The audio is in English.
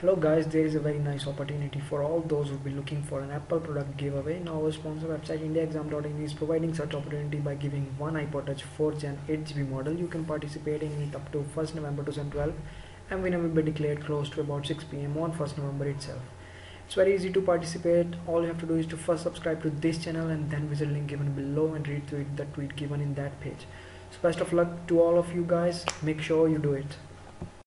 Hello guys, there is a very nice opportunity for all those who will be looking for an Apple product giveaway. Now our sponsor website IndiaExam.in is providing such opportunity by giving one iPod Touch 4 Gen 8GB model. You can participate in it up to 1st November 2012 and winner will be declared close to about 6 pm on 1st November itself. It's very easy to participate. All you have to do is to first subscribe to this channel and then visit link given below and read through the tweet given in that page. So best of luck to all of you guys. Make sure you do it.